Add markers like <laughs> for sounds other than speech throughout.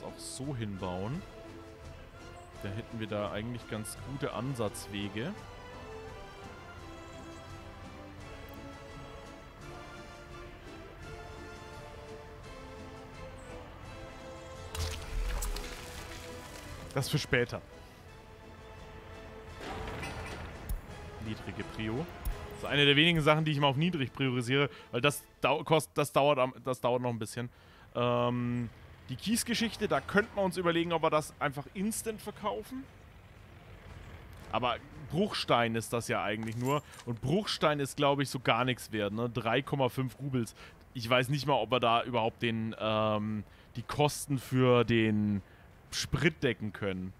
das auch so hinbauen. Da hätten wir da eigentlich ganz gute Ansatzwege. Das für später. Niedrige Prio. Das ist eine der wenigen Sachen, die ich mal auf niedrig priorisiere, weil das, dau kost, das, dauert, das dauert noch ein bisschen. Ähm, die Kiesgeschichte, da könnte man uns überlegen, ob wir das einfach instant verkaufen. Aber Bruchstein ist das ja eigentlich nur. Und Bruchstein ist, glaube ich, so gar nichts wert. Ne? 3,5 Rubels. Ich weiß nicht mal, ob wir da überhaupt den, ähm, die Kosten für den Sprit decken können.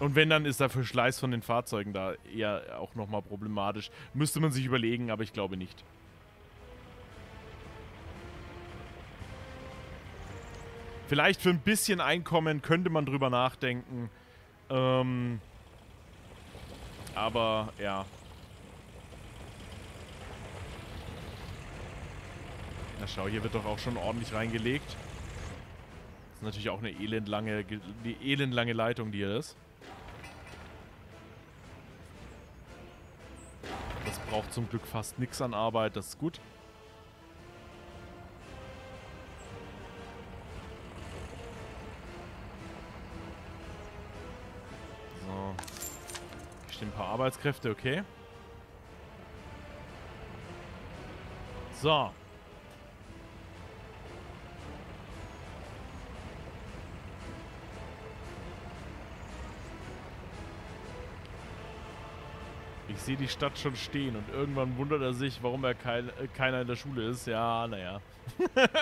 Und wenn, dann ist der Verschleiß von den Fahrzeugen da eher auch nochmal problematisch. Müsste man sich überlegen, aber ich glaube nicht. Vielleicht für ein bisschen Einkommen könnte man drüber nachdenken. Ähm, aber, ja. Na schau, hier wird doch auch schon ordentlich reingelegt ist natürlich auch eine elendlange, die elendlange Leitung, die hier ist. Das braucht zum Glück fast nichts an Arbeit, das ist gut. Ein paar Arbeitskräfte, okay. So. Ich sehe die Stadt schon stehen und irgendwann wundert er sich, warum er kein, äh, keiner in der Schule ist. Ja, naja. <laughs>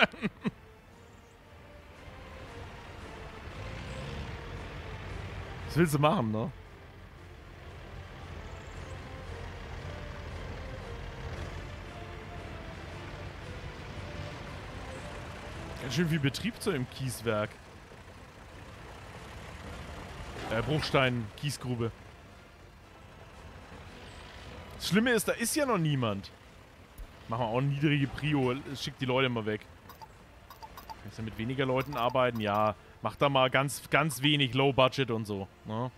Was willst du machen, ne? Ganz schön viel Betrieb zu dem Kieswerk. Äh, Bruchstein, Kiesgrube. Das Schlimme ist, da ist ja noch niemand. Machen wir auch niedrige Prio. Schickt die Leute mal weg. Kannst du mit weniger Leuten arbeiten? Ja, mach da mal ganz, ganz wenig Low Budget und so. Ne?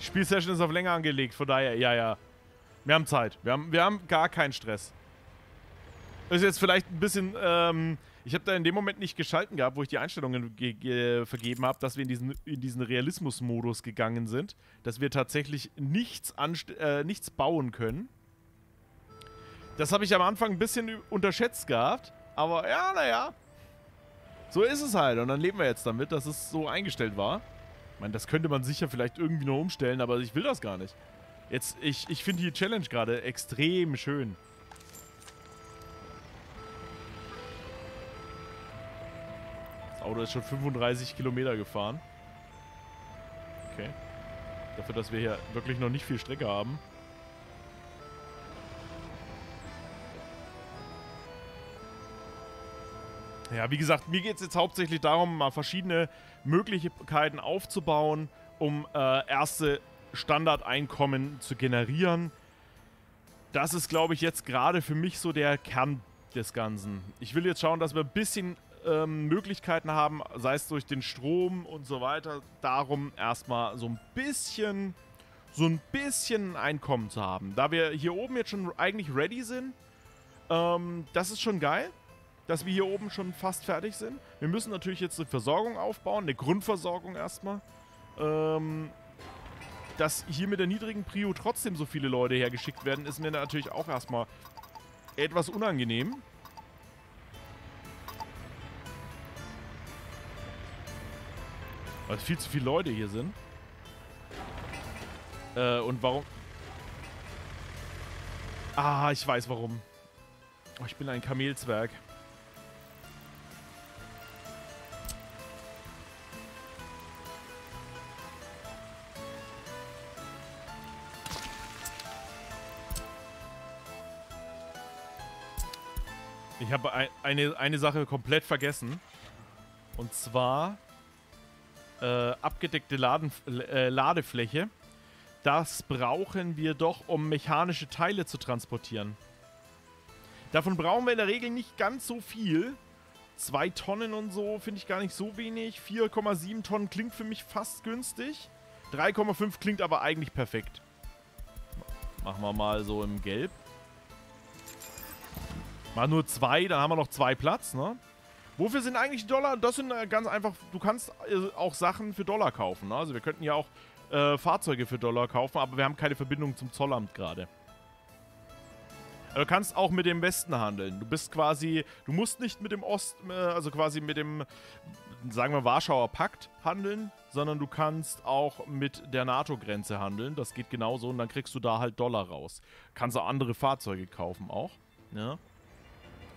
Die Spielsession ist auf länger angelegt, von daher, ja, ja. Wir haben Zeit. Wir haben, wir haben gar keinen Stress. Das ist jetzt vielleicht ein bisschen, ähm, ich habe da in dem Moment nicht geschalten gehabt, wo ich die Einstellungen vergeben habe, dass wir in diesen, in diesen Realismus-Modus gegangen sind. Dass wir tatsächlich nichts, äh, nichts bauen können. Das habe ich am Anfang ein bisschen unterschätzt gehabt. Aber ja, naja. So ist es halt. Und dann leben wir jetzt damit, dass es so eingestellt war. Ich meine, das könnte man sicher vielleicht irgendwie noch umstellen, aber ich will das gar nicht. Jetzt, ich, ich finde die Challenge gerade extrem schön. Auto ist schon 35 Kilometer gefahren. Okay. Dafür, dass wir hier wirklich noch nicht viel Strecke haben. Ja, wie gesagt, mir geht es jetzt hauptsächlich darum, mal verschiedene Möglichkeiten aufzubauen, um äh, erste Standardeinkommen zu generieren. Das ist, glaube ich, jetzt gerade für mich so der Kern des Ganzen. Ich will jetzt schauen, dass wir ein bisschen ähm, Möglichkeiten haben, sei es durch den Strom und so weiter, darum erstmal so ein bisschen, so ein bisschen Einkommen zu haben. Da wir hier oben jetzt schon eigentlich ready sind, ähm, das ist schon geil, dass wir hier oben schon fast fertig sind. Wir müssen natürlich jetzt eine Versorgung aufbauen, eine Grundversorgung erstmal. Ähm, dass hier mit der niedrigen Prio trotzdem so viele Leute hergeschickt werden, ist mir natürlich auch erstmal etwas unangenehm. Weil viel zu viele Leute hier sind. Äh, und warum... Ah, ich weiß warum. Oh, ich bin ein Kamelzwerg. Ich habe ein, eine, eine Sache komplett vergessen. Und zwar äh, abgedeckte Laden, äh, Ladefläche. Das brauchen wir doch, um mechanische Teile zu transportieren. Davon brauchen wir in der Regel nicht ganz so viel. Zwei Tonnen und so finde ich gar nicht so wenig. 4,7 Tonnen klingt für mich fast günstig. 3,5 klingt aber eigentlich perfekt. Machen wir mal so im Gelb. Mal nur zwei, dann haben wir noch zwei Platz, ne? Wofür sind eigentlich Dollar? Das sind äh, ganz einfach, du kannst äh, auch Sachen für Dollar kaufen. Ne? Also wir könnten ja auch äh, Fahrzeuge für Dollar kaufen, aber wir haben keine Verbindung zum Zollamt gerade. Du kannst auch mit dem Westen handeln. Du bist quasi, du musst nicht mit dem Ost, äh, also quasi mit dem, sagen wir, Warschauer Pakt handeln, sondern du kannst auch mit der NATO-Grenze handeln. Das geht genauso und dann kriegst du da halt Dollar raus. Kannst auch andere Fahrzeuge kaufen auch. Ja.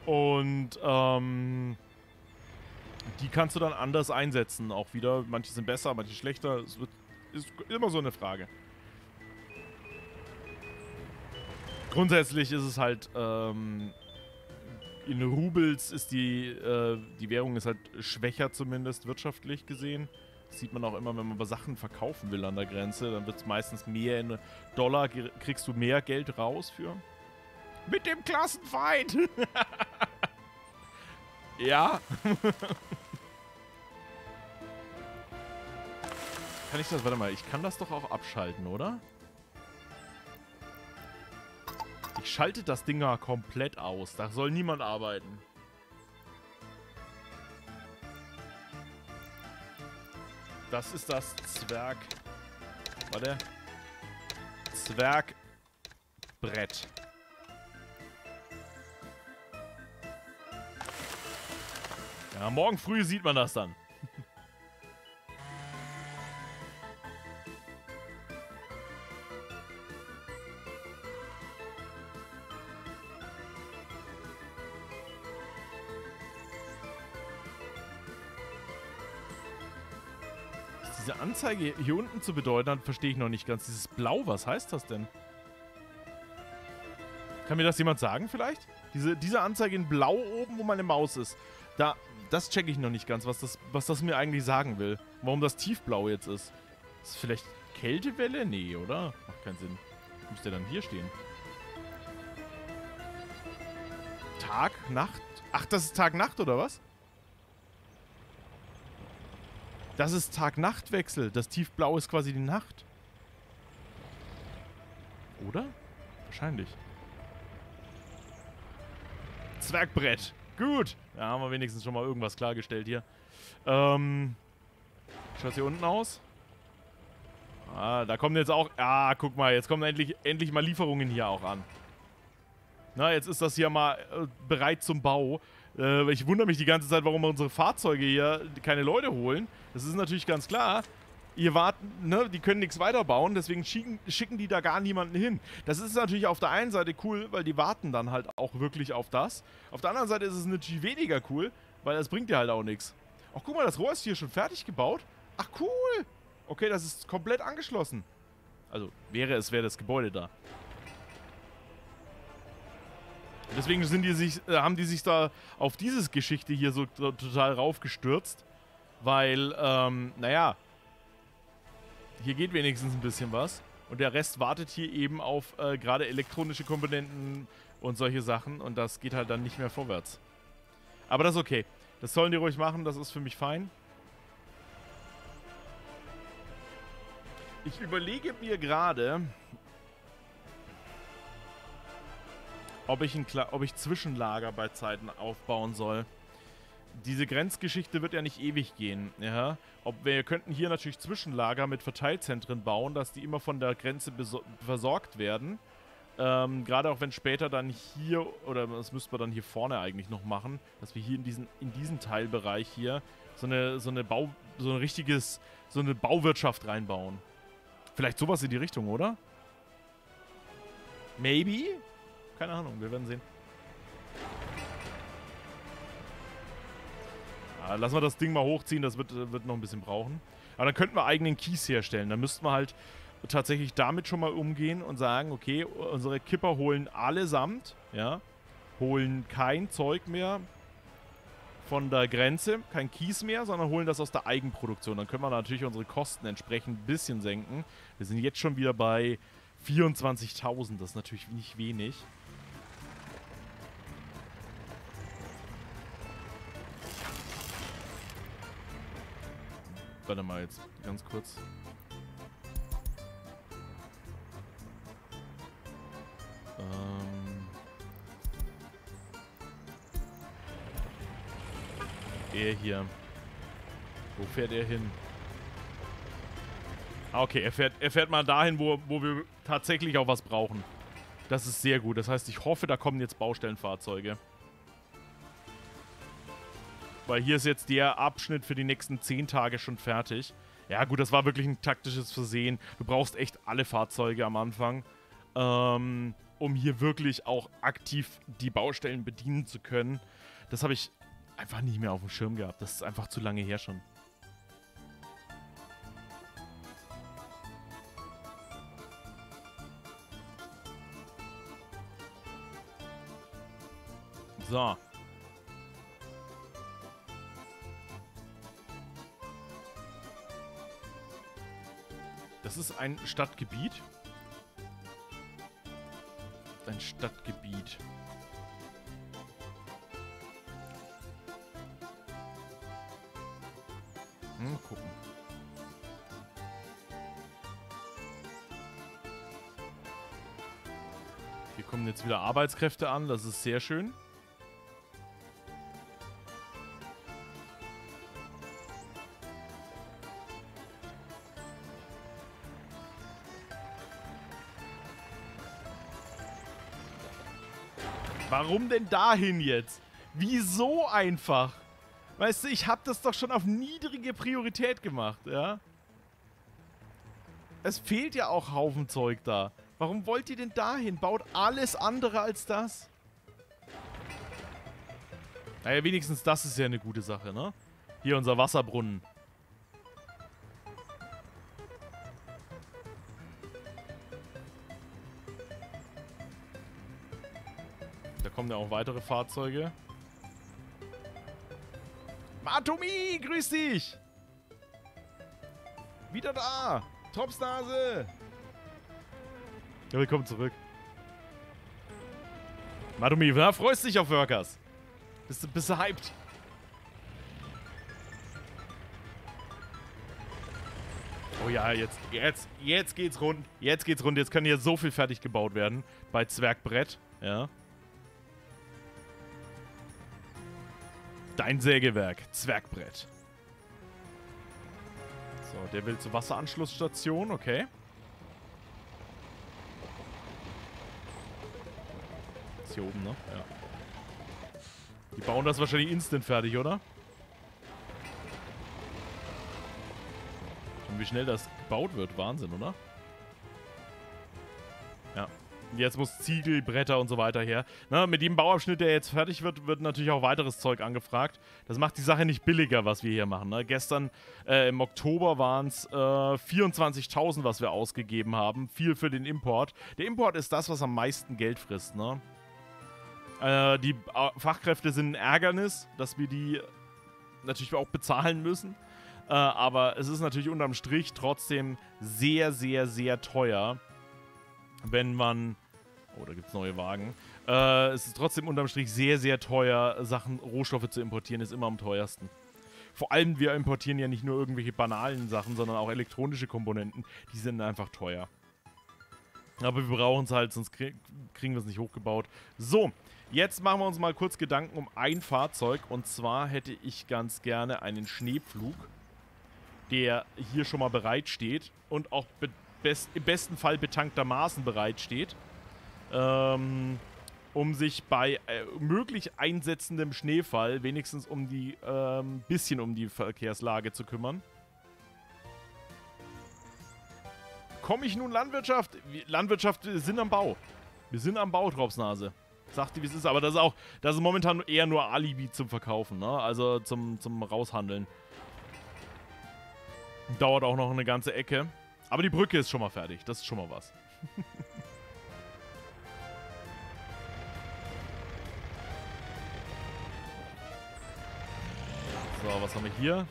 Und ähm, die kannst du dann anders einsetzen auch wieder. Manche sind besser, manche schlechter. Es wird, ist immer so eine Frage. Grundsätzlich ist es halt, ähm, in Rubels ist die, äh, die Währung ist halt schwächer zumindest wirtschaftlich gesehen. Das sieht man auch immer, wenn man aber Sachen verkaufen will an der Grenze, dann wird es meistens mehr in Dollar, kriegst du mehr Geld raus für. Mit dem Klassenfeind! <laughs> ja. <laughs> kann ich das, warte mal, ich kann das doch auch abschalten, oder? Ich schalte das Ding mal komplett aus. Da soll niemand arbeiten. Das ist das Zwerg... Warte. Zwergbrett. Ja, morgen früh sieht man das dann. diese Anzeige hier unten zu bedeuten hat, verstehe ich noch nicht ganz. Dieses Blau, was heißt das denn? Kann mir das jemand sagen vielleicht? Diese, diese Anzeige in Blau oben, wo meine Maus ist. Da, das checke ich noch nicht ganz, was das, was das mir eigentlich sagen will. Warum das Tiefblau jetzt ist. Ist es vielleicht Kältewelle? Nee, oder? Macht keinen Sinn. Müsste dann hier stehen. Tag, Nacht? Ach, das ist Tag-Nacht, oder was? Das ist Tag-Nacht-Wechsel. Das Tiefblau ist quasi die Nacht. Oder? Wahrscheinlich. Zwergbrett. Gut. Da haben wir wenigstens schon mal irgendwas klargestellt hier. Ähm. Schaut hier unten aus? Ah, da kommen jetzt auch... Ah, guck mal, jetzt kommen endlich, endlich mal Lieferungen hier auch an. Na, jetzt ist das hier mal äh, bereit zum Bau. Äh, ich wundere mich die ganze Zeit, warum unsere Fahrzeuge hier keine Leute holen. Das ist natürlich ganz klar. Ihr warten, ne, die können nichts weiterbauen, deswegen schicken, schicken die da gar niemanden hin. Das ist natürlich auf der einen Seite cool, weil die warten dann halt auch wirklich auf das. Auf der anderen Seite ist es natürlich weniger cool, weil das bringt dir halt auch nichts. Ach, guck mal, das Rohr ist hier schon fertig gebaut. Ach, cool. Okay, das ist komplett angeschlossen. Also, wäre es, wäre das Gebäude da. Deswegen sind die sich, äh, haben die sich da auf dieses Geschichte hier so total raufgestürzt. Weil, ähm, naja, hier geht wenigstens ein bisschen was. Und der Rest wartet hier eben auf äh, gerade elektronische Komponenten und solche Sachen. Und das geht halt dann nicht mehr vorwärts. Aber das ist okay. Das sollen die ruhig machen, das ist für mich fein. Ich überlege mir gerade, ob ob ich Zwischenlager bei Zeiten aufbauen soll. Diese Grenzgeschichte wird ja nicht ewig gehen. Ja? Ob wir könnten hier natürlich Zwischenlager mit Verteilzentren bauen, dass die immer von der Grenze versorgt werden. Ähm, Gerade auch wenn später dann hier, oder das müssten wir dann hier vorne eigentlich noch machen, dass wir hier in diesen, in diesen Teilbereich hier so eine, so eine Bau, so ein richtiges, so eine Bauwirtschaft reinbauen. Vielleicht sowas in die Richtung, oder? Maybe? Keine Ahnung, wir werden sehen. Lassen wir das Ding mal hochziehen, das wird, wird noch ein bisschen brauchen. Aber dann könnten wir eigenen Kies herstellen. Dann müssten wir halt tatsächlich damit schon mal umgehen und sagen, okay, unsere Kipper holen allesamt, ja, holen kein Zeug mehr von der Grenze, kein Kies mehr, sondern holen das aus der Eigenproduktion. Dann können wir natürlich unsere Kosten entsprechend ein bisschen senken. Wir sind jetzt schon wieder bei 24.000, das ist natürlich nicht wenig. Warte mal jetzt, ganz kurz. Ähm. Er hier. Wo fährt er hin? Ah, okay, er fährt, er fährt mal dahin, wo, wo wir tatsächlich auch was brauchen. Das ist sehr gut. Das heißt, ich hoffe, da kommen jetzt Baustellenfahrzeuge. Weil hier ist jetzt der Abschnitt für die nächsten 10 Tage schon fertig. Ja gut, das war wirklich ein taktisches Versehen. Du brauchst echt alle Fahrzeuge am Anfang, ähm, um hier wirklich auch aktiv die Baustellen bedienen zu können. Das habe ich einfach nicht mehr auf dem Schirm gehabt. Das ist einfach zu lange her schon. So. Das ist ein Stadtgebiet. Ein Stadtgebiet. Hm, gucken. Hier kommen jetzt wieder Arbeitskräfte an, das ist sehr schön. Warum denn dahin jetzt? Wieso einfach? Weißt du, ich habe das doch schon auf niedrige Priorität gemacht, ja? Es fehlt ja auch Haufen Zeug da. Warum wollt ihr denn dahin? Baut alles andere als das? Naja, wenigstens das ist ja eine gute Sache, ne? Hier unser Wasserbrunnen. Ja auch weitere Fahrzeuge. Matomi, grüß dich! Wieder da! Topsnase! Ja, willkommen zurück. Matomi, na, freust dich auf Workers? Bist du, bist du hyped? Oh ja, jetzt, jetzt, jetzt geht's rund. Jetzt geht's rund. Jetzt kann hier so viel fertig gebaut werden. Bei Zwergbrett, ja. Dein Sägewerk, Zwergbrett. So, der will zur Wasseranschlussstation, okay. Ist hier oben, ne? Ja. Die bauen das wahrscheinlich instant fertig, oder? Und wie schnell das gebaut wird, Wahnsinn, oder? Ja. Jetzt muss Ziegel, Bretter und so weiter her. Na, mit dem Bauabschnitt, der jetzt fertig wird, wird natürlich auch weiteres Zeug angefragt. Das macht die Sache nicht billiger, was wir hier machen. Ne? Gestern äh, im Oktober waren es äh, 24.000, was wir ausgegeben haben. Viel für den Import. Der Import ist das, was am meisten Geld frisst. Ne? Äh, die Fachkräfte sind ein Ärgernis, dass wir die natürlich auch bezahlen müssen. Äh, aber es ist natürlich unterm Strich trotzdem sehr, sehr, sehr teuer wenn man Oh, da gibt es neue Wagen. Äh, es ist trotzdem unterm Strich sehr, sehr teuer, Sachen, Rohstoffe zu importieren, ist immer am teuersten. Vor allem, wir importieren ja nicht nur irgendwelche banalen Sachen, sondern auch elektronische Komponenten. Die sind einfach teuer. Aber wir brauchen es halt, sonst krieg kriegen wir es nicht hochgebaut. So, jetzt machen wir uns mal kurz Gedanken um ein Fahrzeug. Und zwar hätte ich ganz gerne einen Schneepflug, der hier schon mal bereit steht und auch best im besten Fall betanktermaßen bereitsteht ähm, um sich bei äh, möglich einsetzendem Schneefall wenigstens um die, ähm, bisschen um die Verkehrslage zu kümmern. Komme ich nun Landwirtschaft? Landwirtschaft, wir sind am Bau. Wir sind am Bau, Tropsnase. Sagt die, wie es ist. Aber das ist auch, das ist momentan eher nur Alibi zum Verkaufen, ne? Also zum, zum Raushandeln. Dauert auch noch eine ganze Ecke. Aber die Brücke ist schon mal fertig. Das ist schon mal was. <laughs> So, was haben wir hier?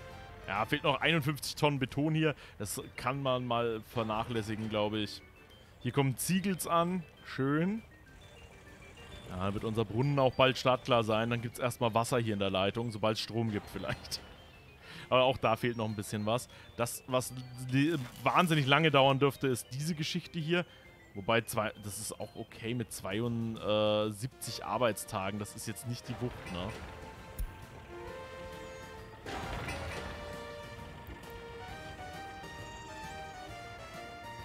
Ja, fehlt noch 51 Tonnen Beton hier. Das kann man mal vernachlässigen, glaube ich. Hier kommen Ziegels an. Schön. Ja, dann wird unser Brunnen auch bald startklar sein. Dann gibt es erstmal Wasser hier in der Leitung, sobald es Strom gibt vielleicht. <laughs> Aber auch da fehlt noch ein bisschen was. Das, was wahnsinnig lange dauern dürfte, ist diese Geschichte hier. Wobei, zwei, das ist auch okay mit 72 Arbeitstagen. Das ist jetzt nicht die Wucht, ne?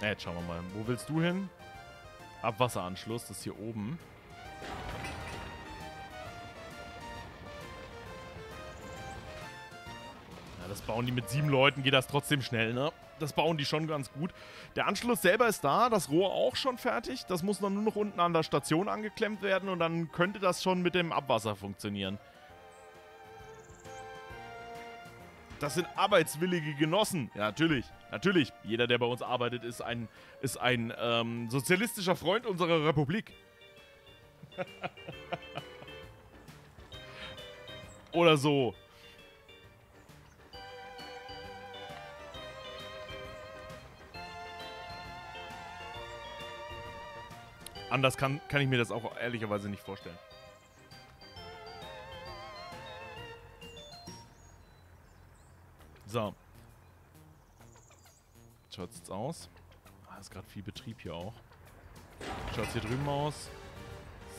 Na, jetzt schauen wir mal. Wo willst du hin? Abwasseranschluss, das ist hier oben. Ja, das bauen die mit sieben Leuten, geht das trotzdem schnell, ne? Das bauen die schon ganz gut. Der Anschluss selber ist da, das Rohr auch schon fertig. Das muss dann nur noch unten an der Station angeklemmt werden und dann könnte das schon mit dem Abwasser funktionieren. Das sind arbeitswillige Genossen. Ja, natürlich. Natürlich. Jeder, der bei uns arbeitet, ist ein, ist ein ähm, sozialistischer Freund unserer Republik. <laughs> Oder so. Anders kann, kann ich mir das auch ehrlicherweise nicht vorstellen. So. Schaut jetzt aus? Ah, ist gerade viel Betrieb hier auch. Schaut hier drüben aus?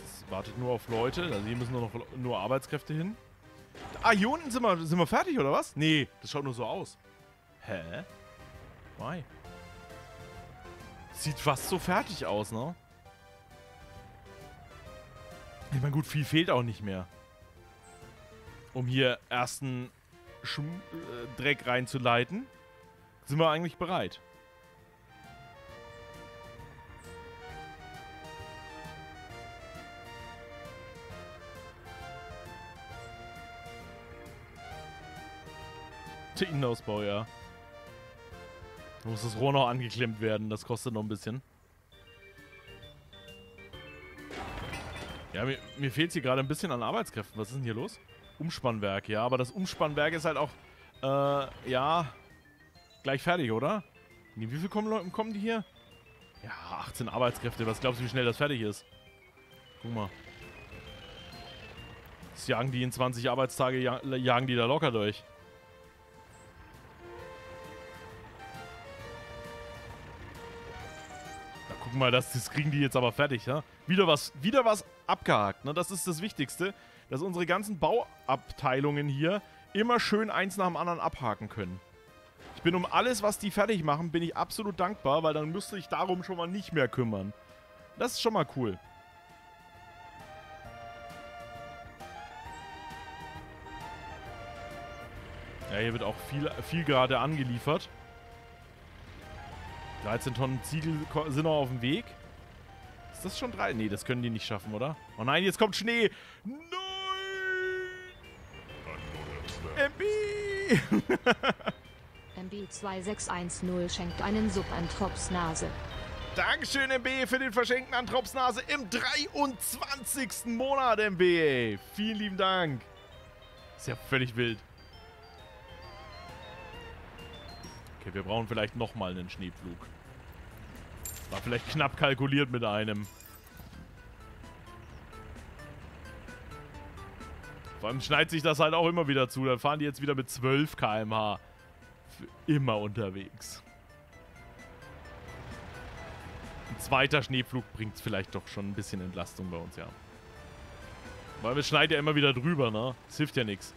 Es wartet nur auf Leute. Also hier müssen nur noch nur Arbeitskräfte hin. Ah, hier unten sind wir, sind wir fertig, oder was? Nee, das schaut nur so aus. Hä? Why? Sieht fast so fertig aus, ne? Ich meine, gut, viel fehlt auch nicht mehr. Um hier ersten Schm äh, Dreck reinzuleiten, sind wir eigentlich bereit. Der Innenausbau, ja. Da muss das Rohr noch angeklemmt werden, das kostet noch ein bisschen. Ja, mir, mir fehlt hier gerade ein bisschen an Arbeitskräften. Was ist denn hier los? Umspannwerk, ja. Aber das Umspannwerk ist halt auch, äh, ja, gleich fertig, oder? wie viele kommen, kommen die hier? Ja, 18 Arbeitskräfte. Was glaubst du, wie schnell das fertig ist? Guck mal. Das jagen die in 20 Arbeitstage, jagen die da locker durch. Da guck mal, das, das kriegen die jetzt aber fertig, ja? Wieder was, wieder was abgehakt, ne? Das ist das Wichtigste dass unsere ganzen Bauabteilungen hier immer schön eins nach dem anderen abhaken können. Ich bin um alles, was die fertig machen, bin ich absolut dankbar, weil dann müsste ich darum schon mal nicht mehr kümmern. Das ist schon mal cool. Ja, hier wird auch viel, viel gerade angeliefert. 13 Tonnen Ziegel sind noch auf dem Weg. Ist das schon drei? Nee, das können die nicht schaffen, oder? Oh nein, jetzt kommt Schnee. No! MB! <laughs> MB2610 schenkt einen Sub an Tropsnase. Dankeschön, MB, für den verschenkten Antropsnase im 23. Monat, MB. Vielen lieben Dank. Ist ja völlig wild. Okay, wir brauchen vielleicht nochmal einen Schneepflug. War vielleicht knapp kalkuliert mit einem. Vor allem schneidet sich das halt auch immer wieder zu. Dann fahren die jetzt wieder mit 12 km/h. Für immer unterwegs. Ein zweiter Schneepflug bringt vielleicht doch schon ein bisschen Entlastung bei uns, ja. Weil es schneit ja immer wieder drüber, ne? Das hilft ja nichts.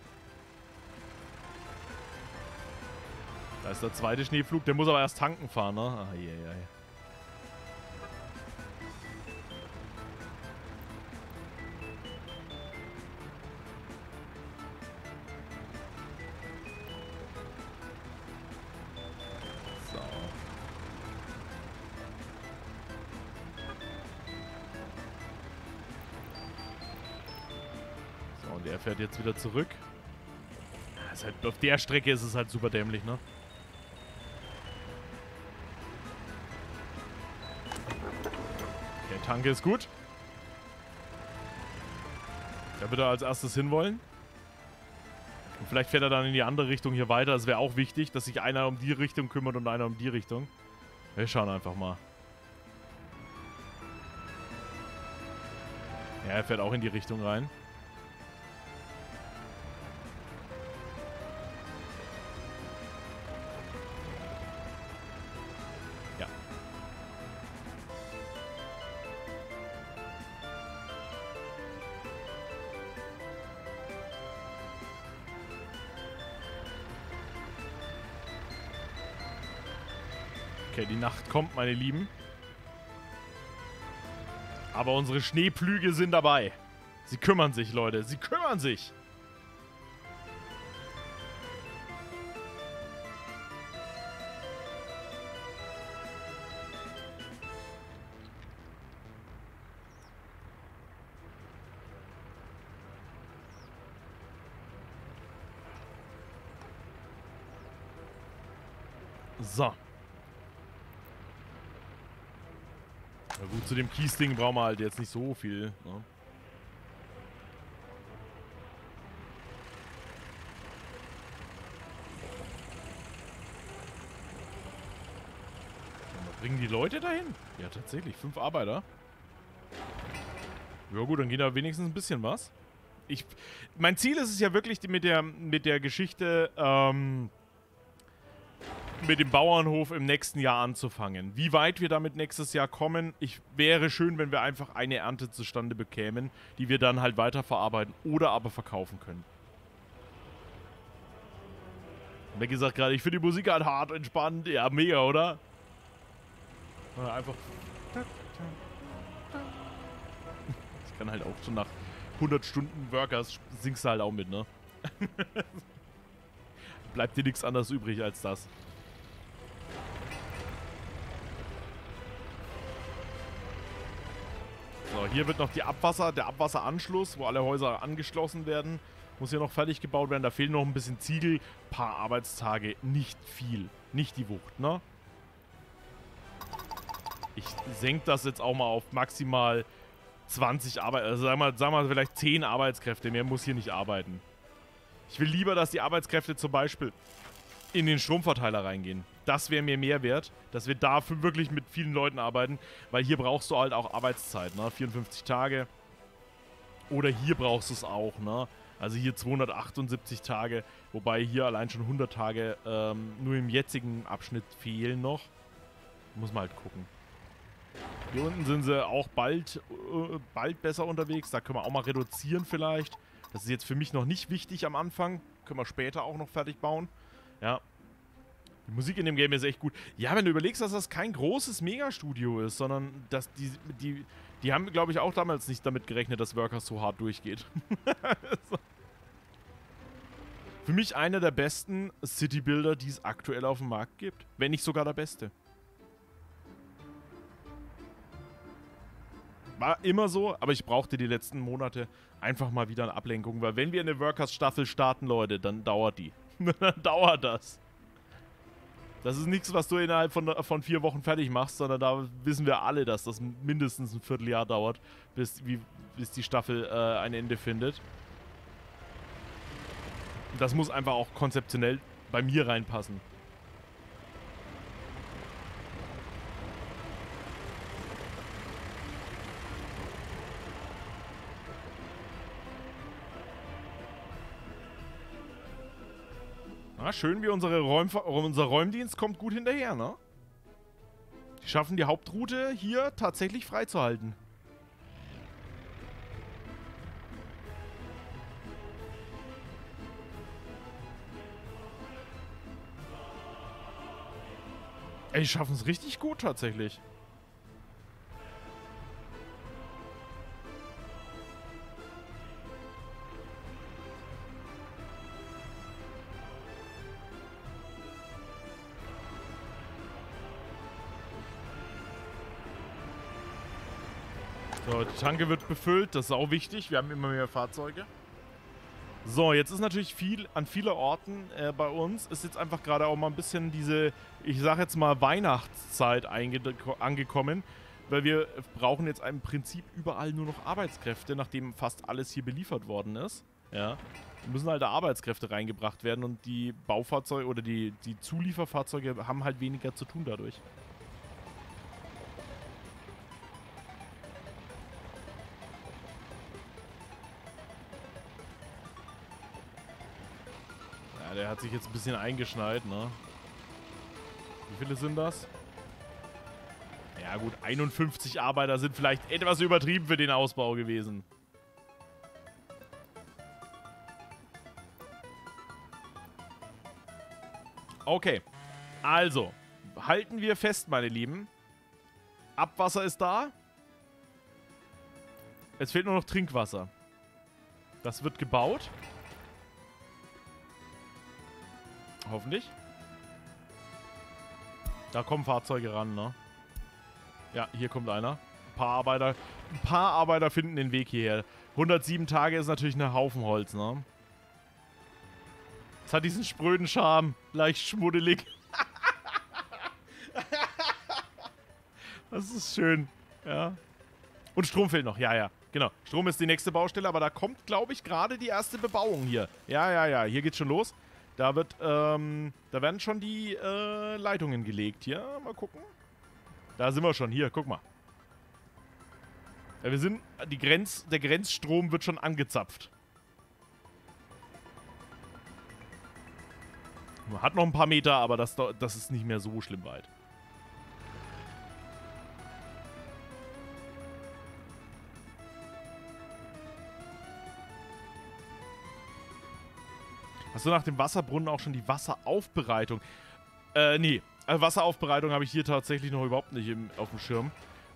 Da ist der zweite Schneepflug. Der muss aber erst tanken fahren, ne? Ah, je, je. Fährt jetzt wieder zurück. Halt, auf der Strecke ist es halt super dämlich, ne? Okay, Tanke ist gut. Da wird er als erstes hinwollen. Und vielleicht fährt er dann in die andere Richtung hier weiter. Das wäre auch wichtig, dass sich einer um die Richtung kümmert und einer um die Richtung. Wir schauen einfach mal. Ja, er fährt auch in die Richtung rein. Okay, die Nacht kommt, meine Lieben. Aber unsere Schneeplüge sind dabei. Sie kümmern sich, Leute. Sie kümmern sich. So. Na gut, zu dem Kiesding brauchen wir halt jetzt nicht so viel. Ne? Bringen die Leute dahin? Ja, tatsächlich. Fünf Arbeiter. Ja gut, dann geht da wenigstens ein bisschen was. Ich, mein Ziel ist es ja wirklich mit der, mit der Geschichte, ähm, mit dem Bauernhof im nächsten Jahr anzufangen. Wie weit wir damit nächstes Jahr kommen, ich wäre schön, wenn wir einfach eine Ernte zustande bekämen, die wir dann halt weiterverarbeiten oder aber verkaufen können. Wie gesagt gerade, ich finde die Musik halt hart entspannt. Ja, mega, oder? Einfach. <laughs> Ich kann halt auch schon nach 100 Stunden Workers singst du halt auch mit, ne? <laughs> Bleibt dir nichts anderes übrig als das. Hier wird noch die Abwasser, der Abwasseranschluss, wo alle Häuser angeschlossen werden, muss hier noch fertig gebaut werden. Da fehlen noch ein bisschen Ziegel, paar Arbeitstage, nicht viel. Nicht die Wucht, ne? Ich senke das jetzt auch mal auf maximal 20 Arbeit, also sagen wir, sagen wir vielleicht 10 Arbeitskräfte. Mehr muss hier nicht arbeiten. Ich will lieber, dass die Arbeitskräfte zum Beispiel in den Stromverteiler reingehen. Das wäre mir mehr wert, dass wir dafür wirklich mit vielen Leuten arbeiten, weil hier brauchst du halt auch Arbeitszeit, ne? 54 Tage. Oder hier brauchst du es auch, ne? Also hier 278 Tage, wobei hier allein schon 100 Tage ähm, nur im jetzigen Abschnitt fehlen noch. Muss man halt gucken. Hier unten sind sie auch bald, äh, bald besser unterwegs. Da können wir auch mal reduzieren vielleicht. Das ist jetzt für mich noch nicht wichtig am Anfang. Können wir später auch noch fertig bauen. Ja. Die Musik in dem Game ist echt gut. Ja, wenn du überlegst, dass das kein großes Megastudio ist, sondern dass die, die, die haben, glaube ich, auch damals nicht damit gerechnet, dass Workers so hart durchgeht. <laughs> Für mich einer der besten City-Builder, die es aktuell auf dem Markt gibt. Wenn nicht sogar der beste. War immer so, aber ich brauchte die letzten Monate einfach mal wieder eine Ablenkung, weil wenn wir eine Workers-Staffel starten, Leute, dann dauert die. <laughs> dann dauert das. Das ist nichts, was du innerhalb von, von vier Wochen fertig machst, sondern da wissen wir alle, dass das mindestens ein Vierteljahr dauert, bis, wie, bis die Staffel äh, ein Ende findet. Das muss einfach auch konzeptionell bei mir reinpassen. Na, schön wie unsere Räum, unser Räumdienst kommt gut hinterher, ne? Die schaffen die Hauptroute hier tatsächlich freizuhalten. Ey, die schaffen es richtig gut tatsächlich. Tanke wird befüllt. Das ist auch wichtig. Wir haben immer mehr Fahrzeuge. So, jetzt ist natürlich viel an vielen Orten äh, bei uns ist jetzt einfach gerade auch mal ein bisschen diese, ich sag jetzt mal Weihnachtszeit angekommen, weil wir brauchen jetzt im Prinzip überall nur noch Arbeitskräfte, nachdem fast alles hier beliefert worden ist. Ja, da müssen halt Arbeitskräfte reingebracht werden und die Baufahrzeuge oder die, die Zulieferfahrzeuge haben halt weniger zu tun dadurch. Sich jetzt ein bisschen eingeschneit, ne? Wie viele sind das? Ja gut, 51 Arbeiter sind vielleicht etwas übertrieben für den Ausbau gewesen. Okay. Also, halten wir fest, meine Lieben. Abwasser ist da. Es fehlt nur noch Trinkwasser. Das wird gebaut. Hoffentlich. Da kommen Fahrzeuge ran, ne? Ja, hier kommt einer. Ein paar Arbeiter, ein paar Arbeiter finden den Weg hierher. 107 Tage ist natürlich ein Haufen Holz, ne? Es hat diesen spröden Charme. Leicht schmuddelig. <laughs> das ist schön. Ja. Und Strom fehlt noch. Ja, ja. Genau. Strom ist die nächste Baustelle, aber da kommt, glaube ich, gerade die erste Bebauung hier. Ja, ja, ja. Hier geht's schon los. Da wird, ähm, da werden schon die äh, Leitungen gelegt. Hier, mal gucken. Da sind wir schon. Hier, guck mal. Ja, wir sind, die Grenz, der Grenzstrom wird schon angezapft. Hat noch ein paar Meter, aber das, das ist nicht mehr so schlimm weit. Du nach dem Wasserbrunnen auch schon die Wasseraufbereitung? Äh, nee. Also Wasseraufbereitung habe ich hier tatsächlich noch überhaupt nicht im, auf dem Schirm.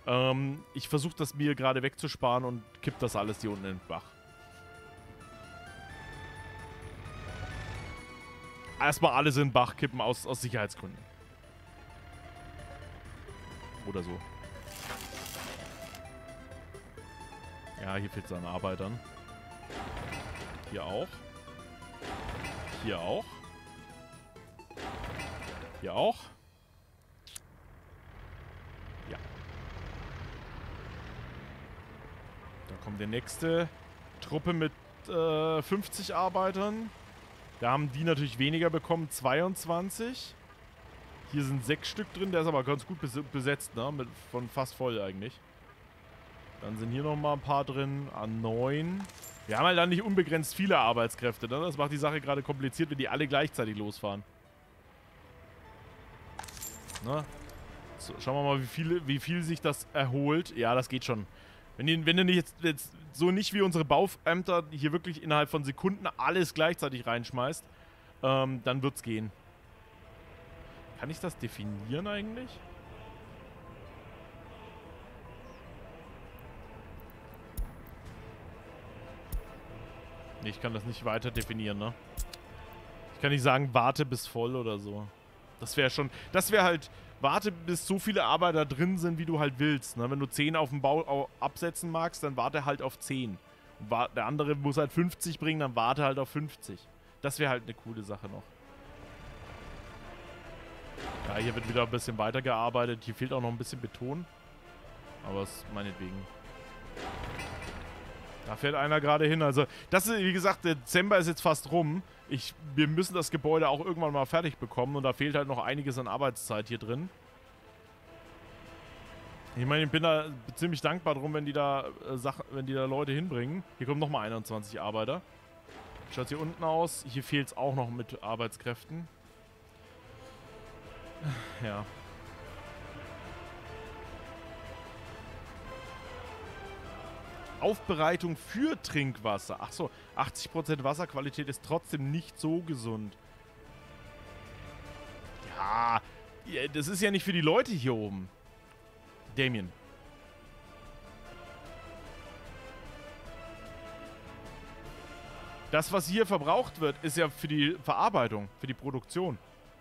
Ähm, ich versuche das mir gerade wegzusparen und kipp das alles hier unten in den Bach. Erstmal alles in den Bach kippen aus, aus Sicherheitsgründen. Oder so. Ja, hier fehlt es an Arbeitern. Hier auch. Hier auch. Hier auch. Ja. Da kommt der nächste Truppe mit äh, 50 Arbeitern. Da haben die natürlich weniger bekommen, 22. Hier sind sechs Stück drin, der ist aber ganz gut besetzt, ne? Mit, von fast voll eigentlich. Dann sind hier nochmal ein paar drin, an neun. Wir haben halt dann nicht unbegrenzt viele Arbeitskräfte. Ne? Das macht die Sache gerade kompliziert, wenn die alle gleichzeitig losfahren. Ne? So, schauen wir mal, wie viel, wie viel sich das erholt. Ja, das geht schon. Wenn, die, wenn du nicht jetzt, jetzt, so nicht wie unsere Bauämter hier wirklich innerhalb von Sekunden alles gleichzeitig reinschmeißt, ähm, dann wird's gehen. Kann ich das definieren eigentlich? Nee, ich kann das nicht weiter definieren, ne? Ich kann nicht sagen, warte bis voll oder so. Das wäre schon... Das wäre halt... Warte, bis so viele Arbeiter drin sind, wie du halt willst. Ne? Wenn du 10 auf dem Bau absetzen magst, dann warte halt auf 10. Und der andere muss halt 50 bringen, dann warte halt auf 50. Das wäre halt eine coole Sache noch. Ja, hier wird wieder ein bisschen weitergearbeitet. Hier fehlt auch noch ein bisschen Beton. Aber es meinetwegen. Da fährt einer gerade hin. Also, das ist, wie gesagt, Dezember ist jetzt fast rum. Ich, wir müssen das Gebäude auch irgendwann mal fertig bekommen und da fehlt halt noch einiges an Arbeitszeit hier drin. Ich meine, ich bin da ziemlich dankbar drum, wenn die da äh, wenn die da Leute hinbringen. Hier kommen nochmal 21 Arbeiter. Schaut hier unten aus. Hier fehlt es auch noch mit Arbeitskräften. Ja. Aufbereitung für Trinkwasser. Achso, 80% Wasserqualität ist trotzdem nicht so gesund. Ja, das ist ja nicht für die Leute hier oben. Damien. Das, was hier verbraucht wird, ist ja für die Verarbeitung, für die Produktion.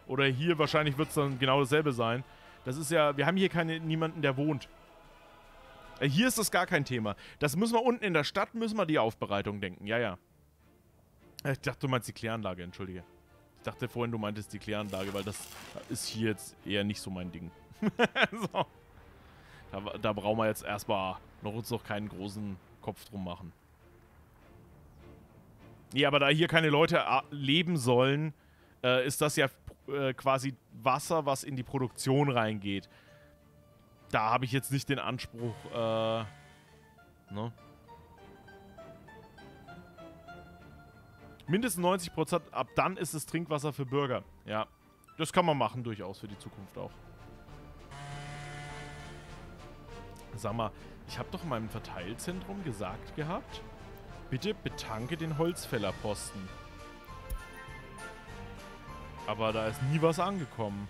Oder hier wahrscheinlich wird es dann genau dasselbe sein. Das ist ja, wir haben hier keine, niemanden, der wohnt. Äh, hier ist das gar kein Thema. Das müssen wir unten in der Stadt, müssen wir die Aufbereitung denken. Ja, ja. Äh, ich dachte, du meinst die Kläranlage, entschuldige. Ich dachte vorhin, du meintest die Kläranlage, weil das ist hier jetzt eher nicht so mein Ding. <laughs> so. Da, da, brauchen wir jetzt erstmal noch uns noch keinen großen Kopf drum machen. Nee, aber da hier keine Leute äh, leben sollen, äh, ist das ja äh, quasi Wasser, was in die Produktion reingeht da habe ich jetzt nicht den Anspruch, äh, ne? Mindestens 90%, ab dann ist es Trinkwasser für Bürger. Ja, das kann man machen durchaus für die Zukunft auch. Sag mal, ich habe doch in meinem Verteilzentrum gesagt gehabt, bitte betanke den Holzfällerposten. Aber da ist nie was angekommen.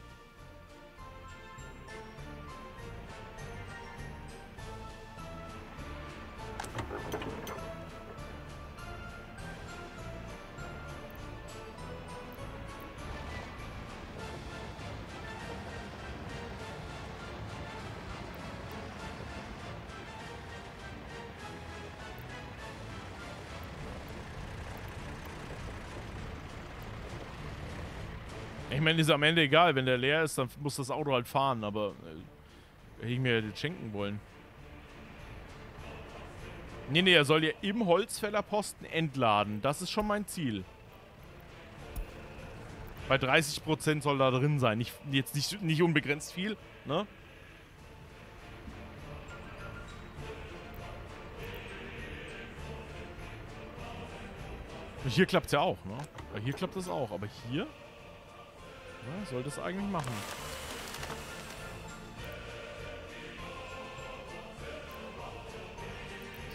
Meine, ist am Ende egal. Wenn der leer ist, dann muss das Auto halt fahren. Aber äh, hätte ich mir das schenken wollen. Nee, nee, er soll ja im Holzfällerposten entladen. Das ist schon mein Ziel. Bei 30% soll da drin sein. Nicht, jetzt nicht, nicht unbegrenzt viel, ne? Hier klappt es ja auch, ne? Hier klappt es auch, aber hier ja, sollte es eigentlich machen.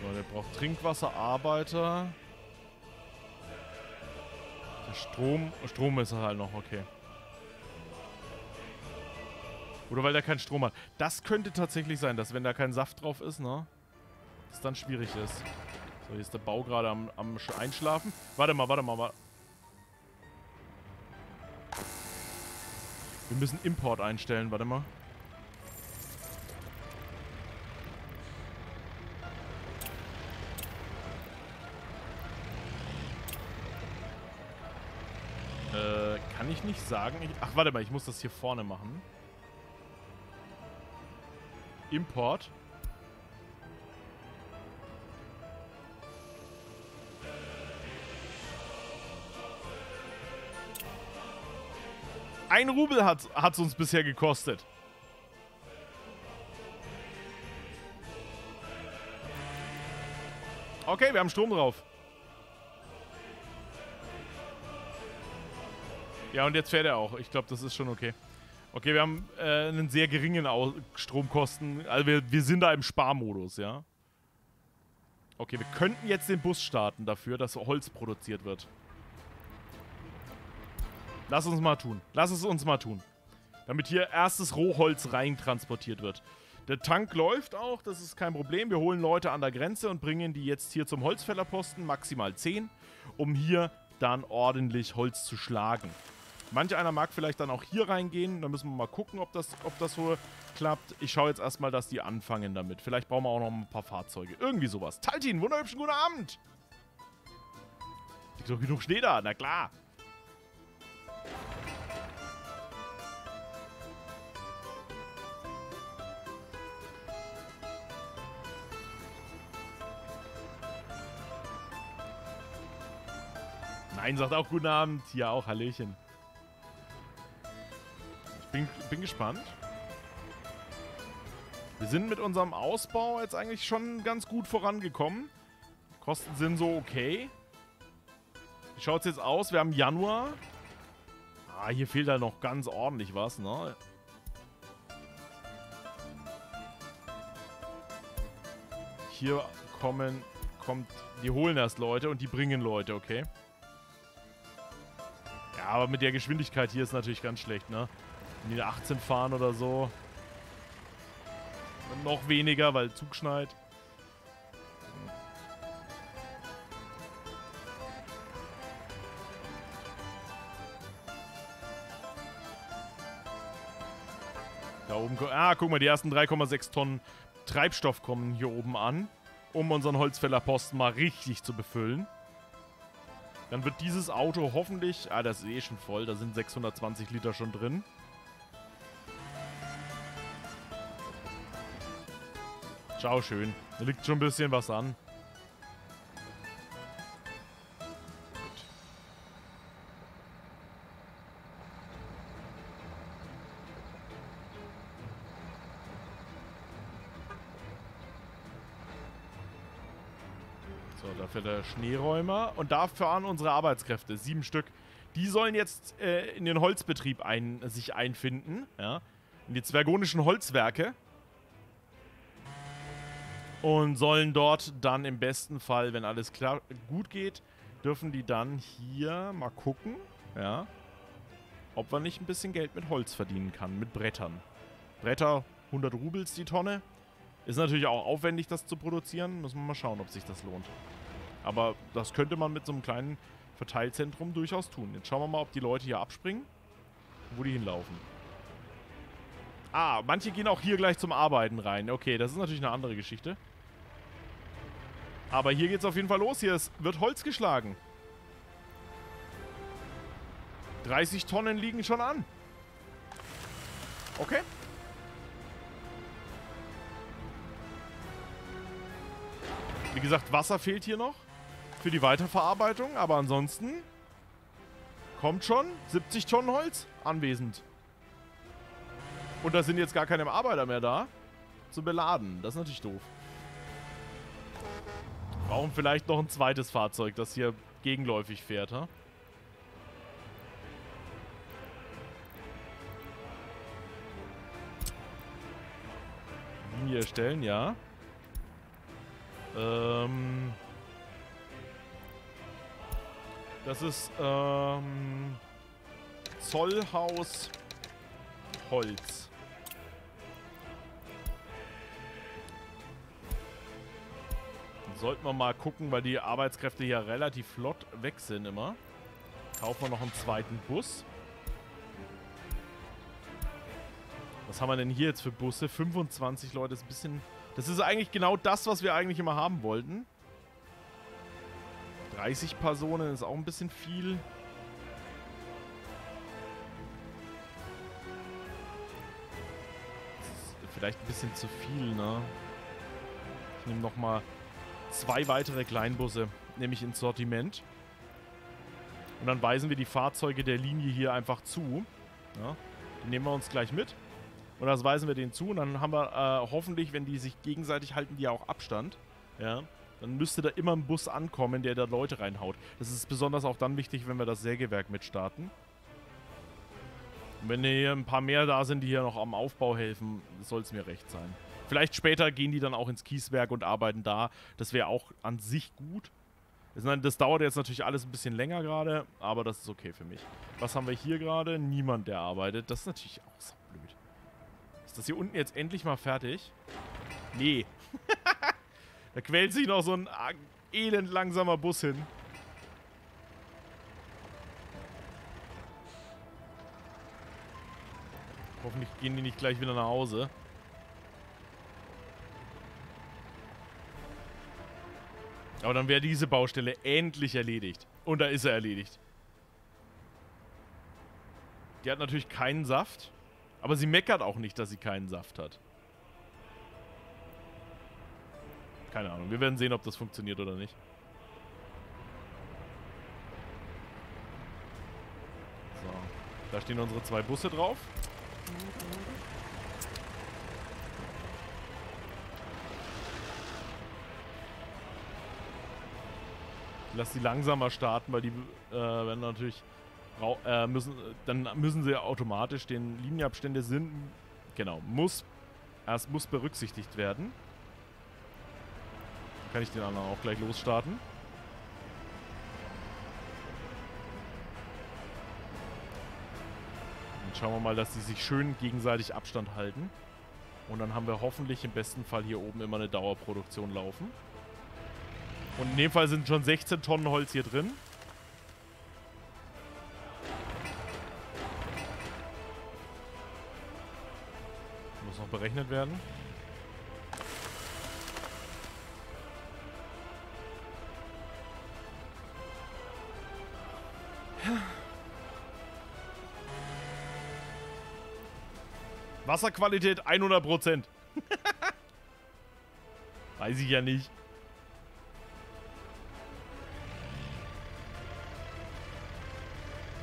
So, der braucht Trinkwasser, Arbeiter. Der Strom, Strom ist halt noch, okay. Oder weil der keinen Strom hat. Das könnte tatsächlich sein, dass wenn da kein Saft drauf ist, ne? Das dann schwierig ist. So, hier ist der Bau gerade am, am Einschlafen. Warte mal, warte mal, warte. Müssen Import einstellen, warte mal. Äh, kann ich nicht sagen. Ich, ach, warte mal, ich muss das hier vorne machen. Import. Ein Rubel hat es uns bisher gekostet. Okay, wir haben Strom drauf. Ja, und jetzt fährt er auch. Ich glaube, das ist schon okay. Okay, wir haben äh, einen sehr geringen Au Stromkosten. Also wir, wir sind da im Sparmodus, ja. Okay, wir könnten jetzt den Bus starten dafür, dass Holz produziert wird. Lass uns mal tun. Lass es uns mal tun. Damit hier erstes Rohholz rein transportiert wird. Der Tank läuft auch, das ist kein Problem. Wir holen Leute an der Grenze und bringen die jetzt hier zum Holzfällerposten, maximal 10, um hier dann ordentlich Holz zu schlagen. Manch einer mag vielleicht dann auch hier reingehen. Da müssen wir mal gucken, ob das, ob das so klappt. Ich schaue jetzt erstmal, dass die anfangen damit. Vielleicht brauchen wir auch noch ein paar Fahrzeuge. Irgendwie sowas. Taltin, wunderhübschen guten Abend. Liegt doch genug Schnee da, na klar. Nein, sagt auch guten Abend. Hier auch Hallöchen. Ich bin, bin gespannt. Wir sind mit unserem Ausbau jetzt eigentlich schon ganz gut vorangekommen. Kosten sind so okay. Wie schaut es jetzt aus? Wir haben Januar. Ah, hier fehlt halt noch ganz ordentlich was, ne? Hier kommen, kommt, die holen erst Leute und die bringen Leute, okay? Aber mit der Geschwindigkeit hier ist natürlich ganz schlecht, ne? Wenn die 18 fahren oder so. Und noch weniger, weil Zug schneit. Da oben... Ah, guck mal, die ersten 3,6 Tonnen Treibstoff kommen hier oben an, um unseren Holzfällerposten mal richtig zu befüllen. Dann wird dieses Auto hoffentlich... Ah, das ist eh schon voll. Da sind 620 Liter schon drin. Ciao, schön. Da liegt schon ein bisschen was an. Für der Schneeräumer. Und dafür an unsere Arbeitskräfte, sieben Stück. Die sollen jetzt äh, in den Holzbetrieb ein, sich einfinden. Ja? In die zwergonischen Holzwerke. Und sollen dort dann im besten Fall, wenn alles klar gut geht, dürfen die dann hier mal gucken, ja, ob man nicht ein bisschen Geld mit Holz verdienen kann, mit Brettern. Bretter, 100 Rubels die Tonne. Ist natürlich auch aufwendig, das zu produzieren. Müssen wir mal schauen, ob sich das lohnt. Aber das könnte man mit so einem kleinen Verteilzentrum durchaus tun. Jetzt schauen wir mal, ob die Leute hier abspringen. Wo die hinlaufen. Ah, manche gehen auch hier gleich zum Arbeiten rein. Okay, das ist natürlich eine andere Geschichte. Aber hier geht es auf jeden Fall los. Hier wird Holz geschlagen. 30 Tonnen liegen schon an. Okay. Wie gesagt, Wasser fehlt hier noch für die Weiterverarbeitung, aber ansonsten kommt schon 70 Tonnen Holz anwesend. Und da sind jetzt gar keine Arbeiter mehr da zu beladen. Das ist natürlich doof. Brauchen vielleicht noch ein zweites Fahrzeug, das hier gegenläufig fährt, ha? Linie erstellen, ja. Ähm... Das ist, ähm... Zollhaus Holz. sollten wir mal gucken, weil die Arbeitskräfte hier relativ flott weg sind immer. Kaufen wir noch einen zweiten Bus. Was haben wir denn hier jetzt für Busse? 25 Leute ist ein bisschen... Das ist eigentlich genau das, was wir eigentlich immer haben wollten. 30 Personen ist auch ein bisschen viel. vielleicht ein bisschen zu viel, ne? Ich nehme nochmal zwei weitere Kleinbusse, nämlich ins Sortiment. Und dann weisen wir die Fahrzeuge der Linie hier einfach zu. Ja, die nehmen wir uns gleich mit. Und das weisen wir denen zu. Und dann haben wir äh, hoffentlich, wenn die sich gegenseitig halten, die auch Abstand. Ja, dann müsste da immer ein Bus ankommen, der da Leute reinhaut. Das ist besonders auch dann wichtig, wenn wir das Sägewerk mitstarten. Und wenn hier ein paar mehr da sind, die hier noch am Aufbau helfen, soll es mir recht sein. Vielleicht später gehen die dann auch ins Kieswerk und arbeiten da. Das wäre auch an sich gut. Das dauert jetzt natürlich alles ein bisschen länger gerade, aber das ist okay für mich. Was haben wir hier gerade? Niemand, der arbeitet. Das ist natürlich auch so blöd. Ist das hier unten jetzt endlich mal fertig? Nee. <laughs> da quält sich noch so ein elend langsamer Bus hin. Hoffentlich gehen die nicht gleich wieder nach Hause. Aber dann wäre diese Baustelle endlich erledigt. Und da ist er erledigt. Die hat natürlich keinen Saft. Aber sie meckert auch nicht, dass sie keinen Saft hat. Keine Ahnung. Wir werden sehen, ob das funktioniert oder nicht. So. Da stehen unsere zwei Busse drauf. lass sie langsamer starten, weil die äh, werden natürlich äh, müssen, dann müssen sie automatisch den Linienabstände sind genau muss erst muss berücksichtigt werden. Kann ich den anderen auch gleich losstarten. Dann schauen wir mal, dass sie sich schön gegenseitig Abstand halten. Und dann haben wir hoffentlich im besten Fall hier oben immer eine Dauerproduktion laufen. Und in dem Fall sind schon 16 Tonnen Holz hier drin. Muss noch berechnet werden. Wasserqualität 100%. <laughs> Weiß ich ja nicht.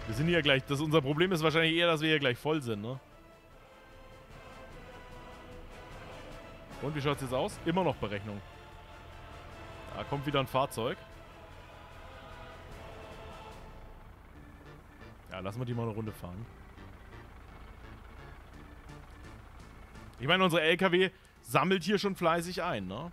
Wir sind hier gleich... Das, unser Problem ist wahrscheinlich eher, dass wir hier gleich voll sind, ne? Und wie schaut es jetzt aus? Immer noch Berechnung. Da kommt wieder ein Fahrzeug. Ja, lassen wir die mal eine Runde fahren. Ich meine, unsere LKW sammelt hier schon fleißig ein, ne?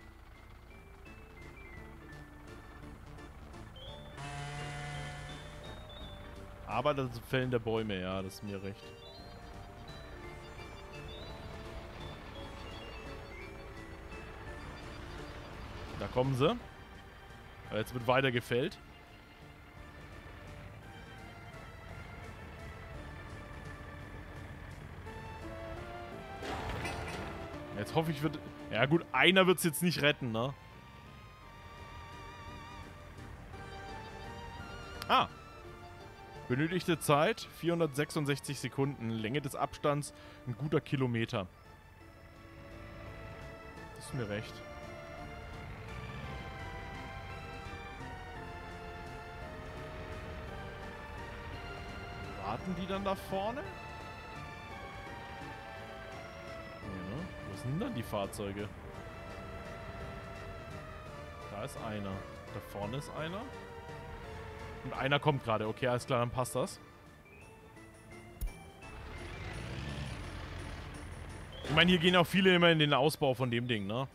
Aber das Fällen der Bäume, ja, das ist mir recht. Da kommen sie. Jetzt wird weiter gefällt. Hoffe ich, wird... Ja gut, einer wird es jetzt nicht retten, ne? Benötigte Zeit 466 Sekunden. Länge des Abstands ein guter Kilometer. Das ist mir recht. Warten die dann da vorne? Wo sind denn die Fahrzeuge? Da ist einer. Da vorne ist einer. Und einer kommt gerade. Okay, alles klar, dann passt das. Ich meine, hier gehen auch viele immer in den Ausbau von dem Ding, ne?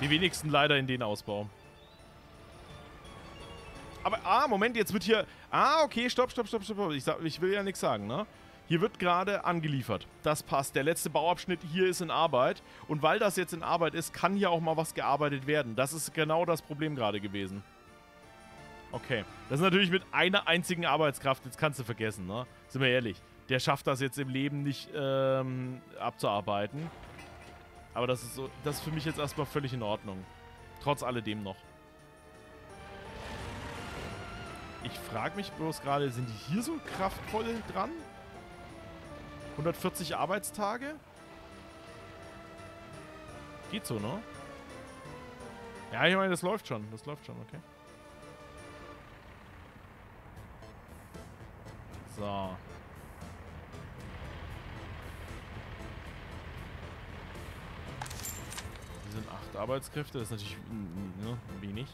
Die wenigsten leider in den Ausbau. Aber, ah, Moment, jetzt wird hier... Ah, okay, stopp, stopp, stopp, stopp. Ich, ich will ja nichts sagen, ne? Hier wird gerade angeliefert. Das passt. Der letzte Bauabschnitt hier ist in Arbeit. Und weil das jetzt in Arbeit ist, kann hier auch mal was gearbeitet werden. Das ist genau das Problem gerade gewesen. Okay. Das ist natürlich mit einer einzigen Arbeitskraft. Jetzt kannst du vergessen, ne? Sind wir ehrlich. Der schafft das jetzt im Leben nicht ähm, abzuarbeiten. Aber das ist, so, das ist für mich jetzt erstmal völlig in Ordnung. Trotz alledem noch. Ich frage mich bloß gerade, sind die hier so kraftvoll dran? 140 Arbeitstage? Geht so, ne? Ja, ich meine, das läuft schon. Das läuft schon, okay. So. Hier sind acht Arbeitskräfte. Das ist natürlich ne, wenig.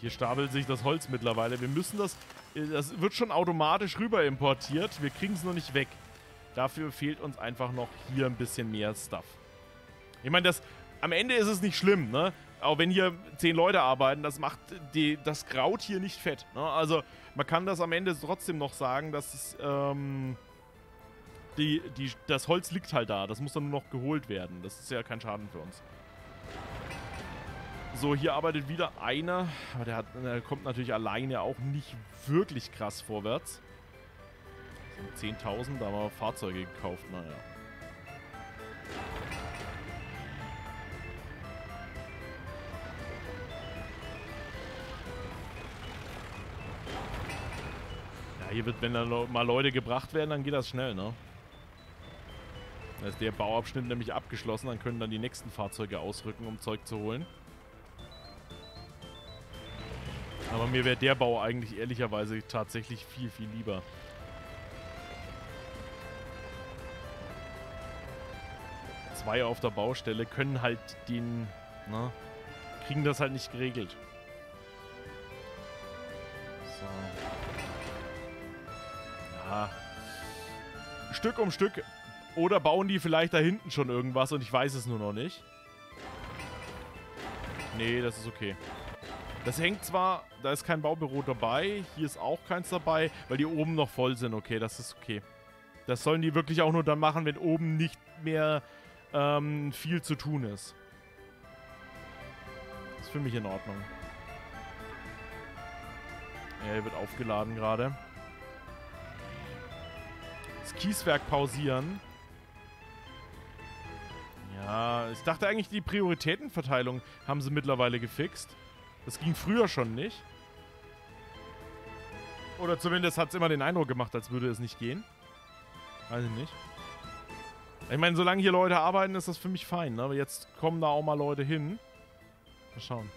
Hier stapelt sich das Holz mittlerweile. Wir müssen das das wird schon automatisch rüber importiert. Wir kriegen es noch nicht weg. Dafür fehlt uns einfach noch hier ein bisschen mehr Stuff. Ich meine, das, am Ende ist es nicht schlimm, ne? Auch wenn hier zehn Leute arbeiten, das macht die, das Kraut hier nicht fett. Ne? Also man kann das am Ende trotzdem noch sagen, dass es, ähm, die, die, das Holz liegt halt da. Das muss dann nur noch geholt werden. Das ist ja kein Schaden für uns. So, hier arbeitet wieder einer. Aber der, hat, der kommt natürlich alleine auch nicht wirklich krass vorwärts. 10.000, da haben wir Fahrzeuge gekauft, naja. Ja, hier wird, wenn dann mal Leute gebracht werden, dann geht das schnell, ne? Da ist der Bauabschnitt nämlich abgeschlossen, dann können dann die nächsten Fahrzeuge ausrücken, um Zeug zu holen. Aber mir wäre der Bau eigentlich ehrlicherweise tatsächlich viel, viel lieber. Zwei auf der Baustelle können halt den, ne, kriegen das halt nicht geregelt. So. Ja. Stück um Stück. Oder bauen die vielleicht da hinten schon irgendwas und ich weiß es nur noch nicht. Nee, das ist okay. Das hängt zwar, da ist kein Baubüro dabei, hier ist auch keins dabei, weil die oben noch voll sind. Okay, das ist okay. Das sollen die wirklich auch nur dann machen, wenn oben nicht mehr ähm, viel zu tun ist. Das ist für mich in Ordnung. Ja, hier wird aufgeladen gerade. Das Kieswerk pausieren. Ja, ich dachte eigentlich, die Prioritätenverteilung haben sie mittlerweile gefixt. Das ging früher schon nicht. Oder zumindest hat es immer den Eindruck gemacht, als würde es nicht gehen. Weiß ich nicht. Ich meine, solange hier Leute arbeiten, ist das für mich fein. Ne? Aber jetzt kommen da auch mal Leute hin. Mal schauen.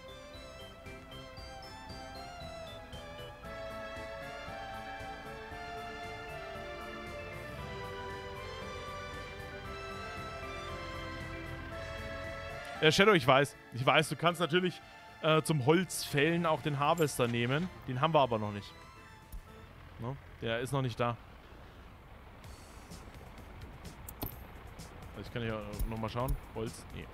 Ja, Shadow, ich weiß. Ich weiß, du kannst natürlich äh, zum Holzfällen auch den Harvester nehmen. Den haben wir aber noch nicht. No? Der ist noch nicht da. Ich kann ja nochmal schauen. Holz? Nee.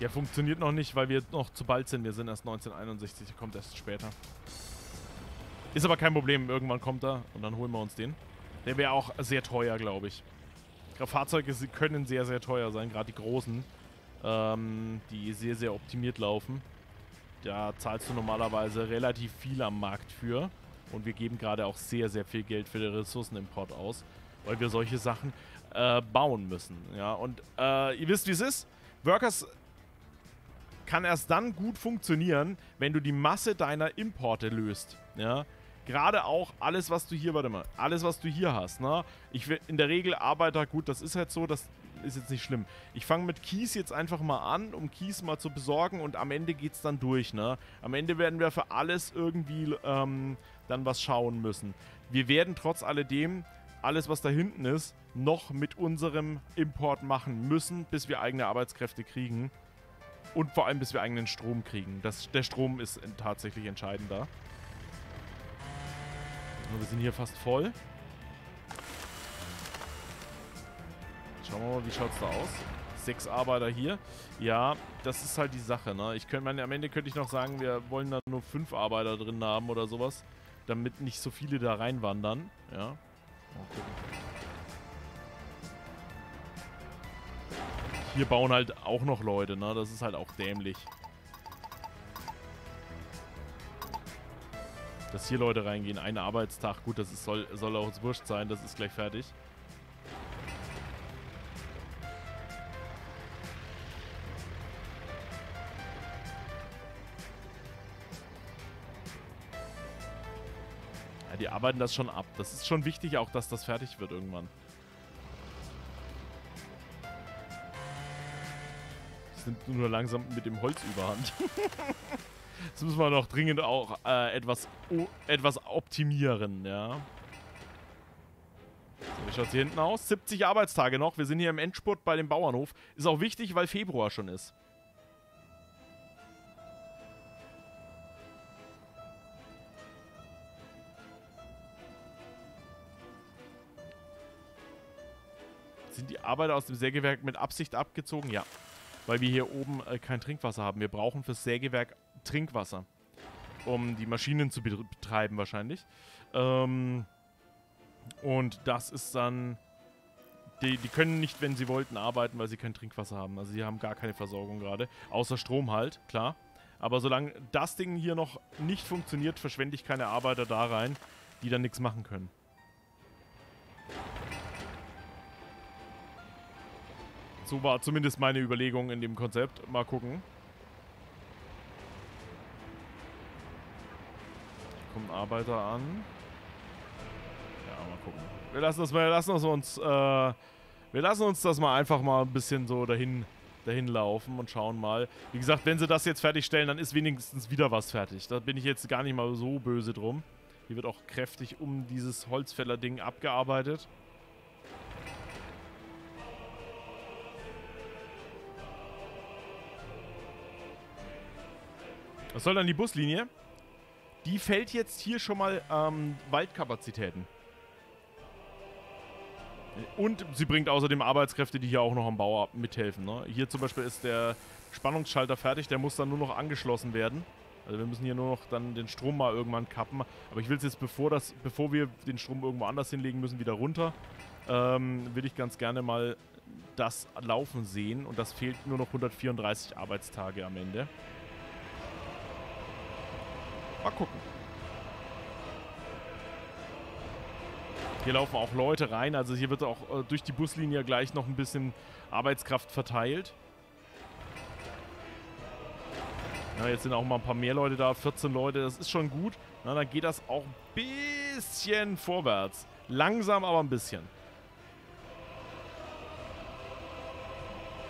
Der funktioniert noch nicht, weil wir noch zu bald sind. Wir sind erst 1961, der kommt erst später. Ist aber kein Problem, irgendwann kommt er und dann holen wir uns den. Der wäre auch sehr teuer, glaube ich. Fahrzeuge können sehr, sehr teuer sein, gerade die großen, ähm, die sehr, sehr optimiert laufen. Da zahlst du normalerweise relativ viel am Markt für. Und wir geben gerade auch sehr, sehr viel Geld für den Ressourcenimport aus, weil wir solche Sachen äh, bauen müssen. Ja, und äh, ihr wisst, wie es ist. Workers kann erst dann gut funktionieren, wenn du die Masse deiner Importe löst. Ja, gerade auch alles, was du hier, warte mal, alles, was du hier hast, ne? Ich will in der Regel Arbeiter, gut, das ist halt so, das ist jetzt nicht schlimm. Ich fange mit Kies jetzt einfach mal an, um Kies mal zu besorgen und am Ende geht es dann durch, ne? Am Ende werden wir für alles irgendwie ähm, dann was schauen müssen. Wir werden trotz alledem alles, was da hinten ist, noch mit unserem Import machen müssen, bis wir eigene Arbeitskräfte kriegen. Und vor allem, bis wir eigenen Strom kriegen. Das, der Strom ist tatsächlich entscheidend da. Wir sind hier fast voll. Schauen wir mal, wie schaut es da aus? Sechs Arbeiter hier. Ja, das ist halt die Sache, ne? Ich könnte, am Ende könnte ich noch sagen, wir wollen da nur fünf Arbeiter drin haben oder sowas. Damit nicht so viele da reinwandern. Ja. Hier bauen halt auch noch Leute, ne? Das ist halt auch dämlich. Dass hier Leute reingehen, ein Arbeitstag, gut, das ist, soll, soll auch wurscht sein, das ist gleich fertig. Ja, die arbeiten das schon ab. Das ist schon wichtig auch, dass das fertig wird irgendwann. Die sind nur langsam mit dem Holz überhand. <laughs> Das müssen wir noch dringend auch äh, etwas, oh, etwas optimieren, ja. So, wie schaut es hier hinten aus? 70 Arbeitstage noch. Wir sind hier im Endspurt bei dem Bauernhof. Ist auch wichtig, weil Februar schon ist. Sind die Arbeiter aus dem Sägewerk mit Absicht abgezogen? Ja. Weil wir hier oben äh, kein Trinkwasser haben. Wir brauchen fürs Sägewerk Trinkwasser. Um die Maschinen zu betreiben wahrscheinlich. Ähm, und das ist dann... Die, die können nicht, wenn sie wollten, arbeiten, weil sie kein Trinkwasser haben. Also sie haben gar keine Versorgung gerade. Außer Strom halt, klar. Aber solange das Ding hier noch nicht funktioniert, verschwende ich keine Arbeiter da rein, die dann nichts machen können. So war zumindest meine Überlegung in dem Konzept. Mal gucken. Kommen Arbeiter an. Ja, mal gucken. Wir lassen, das, wir lassen das uns, äh, wir lassen uns das mal einfach mal ein bisschen so dahin, dahin laufen und schauen mal. Wie gesagt, wenn sie das jetzt fertigstellen, dann ist wenigstens wieder was fertig. Da bin ich jetzt gar nicht mal so böse drum. Hier wird auch kräftig um dieses Holzfäller-Ding abgearbeitet. Was soll dann die Buslinie? Die fällt jetzt hier schon mal ähm, Waldkapazitäten. Und sie bringt außerdem Arbeitskräfte, die hier auch noch am Bau mithelfen. Ne? Hier zum Beispiel ist der Spannungsschalter fertig, der muss dann nur noch angeschlossen werden. Also wir müssen hier nur noch dann den Strom mal irgendwann kappen. Aber ich will es jetzt, bevor, das, bevor wir den Strom irgendwo anders hinlegen müssen, wieder runter, ähm, will ich ganz gerne mal das laufen sehen. Und das fehlt nur noch 134 Arbeitstage am Ende. Mal gucken. Hier laufen auch Leute rein, also hier wird auch äh, durch die Buslinie gleich noch ein bisschen Arbeitskraft verteilt. Ja, jetzt sind auch mal ein paar mehr Leute da, 14 Leute, das ist schon gut. Na, dann geht das auch ein bisschen vorwärts. Langsam, aber ein bisschen.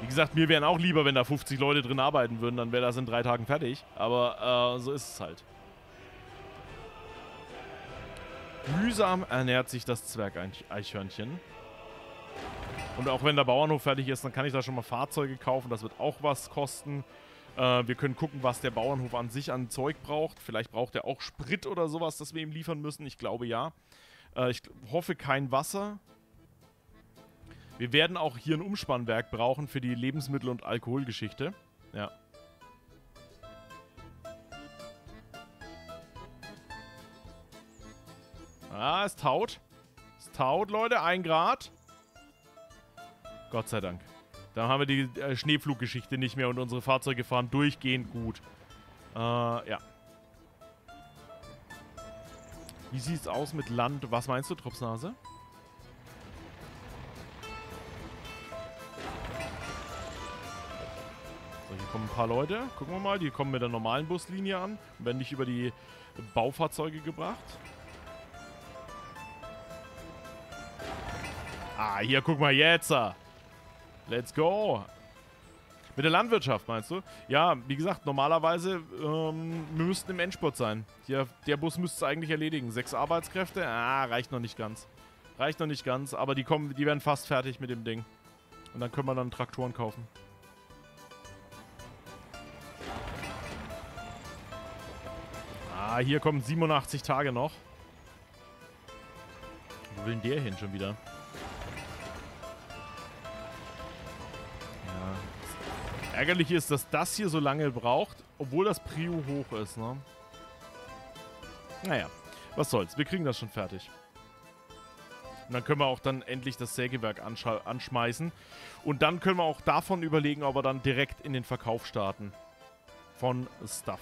Wie gesagt, mir wären auch lieber, wenn da 50 Leute drin arbeiten würden, dann wäre das in drei Tagen fertig. Aber äh, so ist es halt. Mühsam ernährt sich das Zwergeichhörnchen. Und auch wenn der Bauernhof fertig ist, dann kann ich da schon mal Fahrzeuge kaufen. Das wird auch was kosten. Äh, wir können gucken, was der Bauernhof an sich an Zeug braucht. Vielleicht braucht er auch Sprit oder sowas, das wir ihm liefern müssen. Ich glaube ja. Äh, ich hoffe kein Wasser. Wir werden auch hier ein Umspannwerk brauchen für die Lebensmittel- und Alkoholgeschichte. Ja. Ah, es taut. Es taut, Leute. Ein Grad. Gott sei Dank. Dann haben wir die äh, Schneefluggeschichte nicht mehr und unsere Fahrzeuge fahren durchgehend gut. Äh, ja. Wie sieht's aus mit Land? Was meinst du, Tropfnase? So, hier kommen ein paar Leute. Gucken wir mal. Die kommen mit der normalen Buslinie an. Werden nicht über die Baufahrzeuge gebracht. Ah, hier, guck mal jetzt. Let's go. Mit der Landwirtschaft, meinst du? Ja, wie gesagt, normalerweise, ähm, wir müssten im Endspurt sein. Hier, der Bus müsste es eigentlich erledigen. Sechs Arbeitskräfte? Ah, reicht noch nicht ganz. Reicht noch nicht ganz, aber die kommen, die werden fast fertig mit dem Ding. Und dann können wir dann Traktoren kaufen. Ah, hier kommen 87 Tage noch. Wo will denn der hin schon wieder? Ärgerlich ist, dass das hier so lange braucht, obwohl das Prio hoch ist, ne? Naja, was soll's. Wir kriegen das schon fertig. Und dann können wir auch dann endlich das Sägewerk anschmeißen. Und dann können wir auch davon überlegen, ob wir dann direkt in den Verkauf starten. Von Stuff.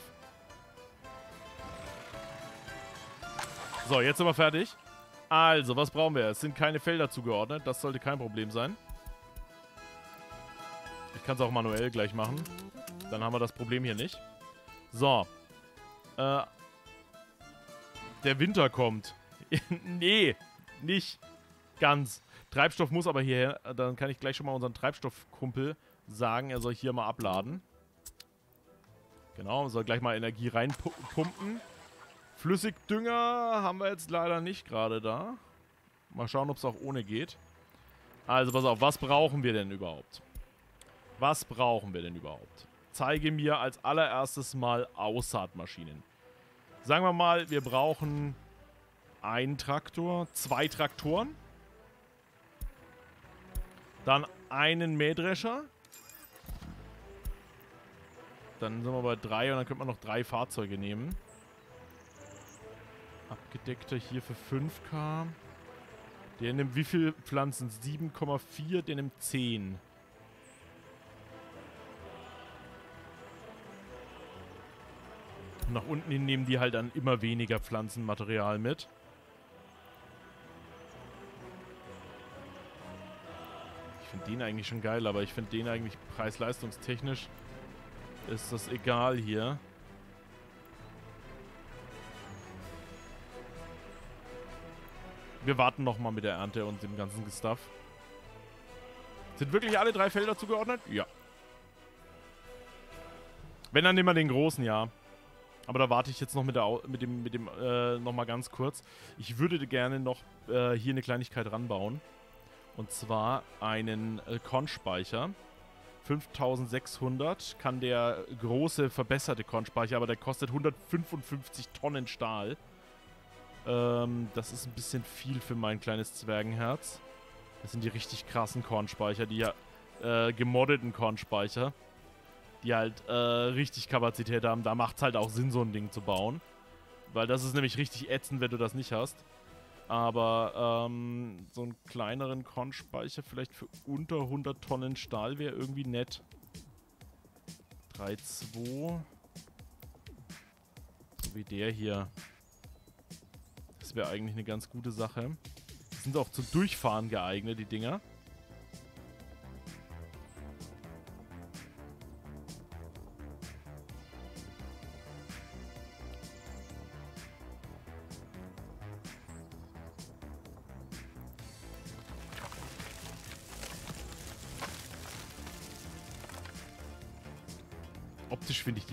So, jetzt sind wir fertig. Also, was brauchen wir? Es sind keine Felder zugeordnet. Das sollte kein Problem sein. Kann es auch manuell gleich machen. Dann haben wir das Problem hier nicht. So. Äh. Der Winter kommt. <laughs> nee, nicht ganz. Treibstoff muss aber hierher. Dann kann ich gleich schon mal unseren Treibstoffkumpel sagen, er soll hier mal abladen. Genau, soll gleich mal Energie reinpumpen. Flüssigdünger haben wir jetzt leider nicht gerade da. Mal schauen, ob es auch ohne geht. Also pass auf, was brauchen wir denn überhaupt? Was brauchen wir denn überhaupt? Zeige mir als allererstes mal Aussaatmaschinen. Sagen wir mal, wir brauchen einen Traktor, zwei Traktoren. Dann einen Mähdrescher. Dann sind wir bei drei und dann könnte man noch drei Fahrzeuge nehmen. Abgedeckter hier für 5k. Der nimmt wie viele Pflanzen? 7,4, der nimmt 10. nach unten hin nehmen die halt dann immer weniger Pflanzenmaterial mit. Ich finde den eigentlich schon geil, aber ich finde den eigentlich preis-leistungstechnisch ist das egal hier. Wir warten nochmal mit der Ernte und dem ganzen Stuff. Sind wirklich alle drei Felder zugeordnet? Ja. Wenn, dann nehmen wir den großen, ja. Aber da warte ich jetzt noch mit, der, mit dem, mit dem äh, nochmal ganz kurz. Ich würde gerne noch äh, hier eine Kleinigkeit ranbauen. Und zwar einen äh, Kornspeicher. 5600 kann der große verbesserte Kornspeicher, aber der kostet 155 Tonnen Stahl. Ähm, das ist ein bisschen viel für mein kleines Zwergenherz. Das sind die richtig krassen Kornspeicher, die ja äh, gemoddeten Kornspeicher, die halt äh, richtig Kapazität haben. Da macht es halt auch Sinn, so ein Ding zu bauen. Weil das ist nämlich richtig ätzend, wenn du das nicht hast. Aber ähm, so einen kleineren Kornspeicher vielleicht für unter 100 Tonnen Stahl wäre irgendwie nett. 3,2. So wie der hier. Das wäre eigentlich eine ganz gute Sache. Die sind auch zum Durchfahren geeignet, die Dinger.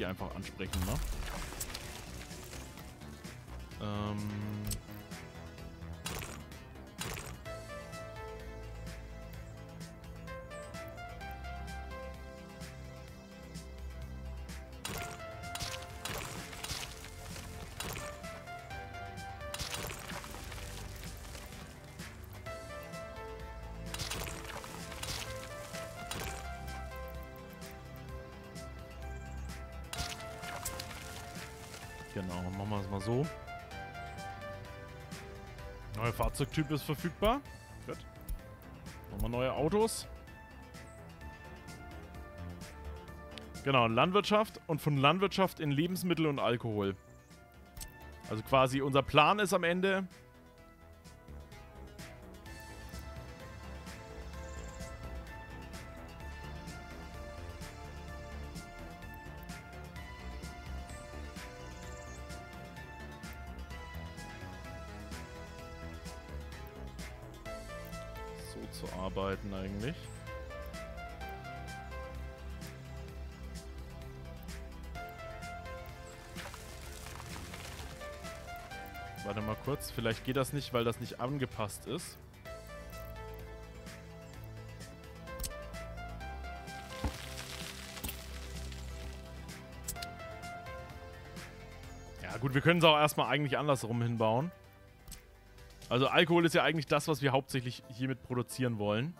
Einfach ansprechend, ne? Ähm... Fahrzeugtyp ist verfügbar. Gut. Nochmal neue Autos. Genau, Landwirtschaft und von Landwirtschaft in Lebensmittel und Alkohol. Also quasi unser Plan ist am Ende, vielleicht geht das nicht, weil das nicht angepasst ist. Ja gut, wir können es auch erstmal eigentlich andersrum hinbauen. Also Alkohol ist ja eigentlich das, was wir hauptsächlich hiermit produzieren wollen.